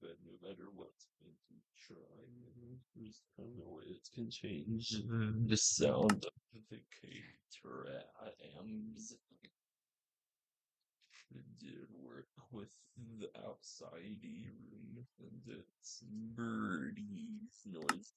but no matter what's been try. There's no way it can change mm-hmm. the sound of the caterams. Uh, it did work with the outside room and its birdies noise.